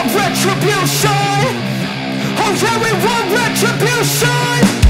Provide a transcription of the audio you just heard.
Of retribution. Oh yeah, we want retribution.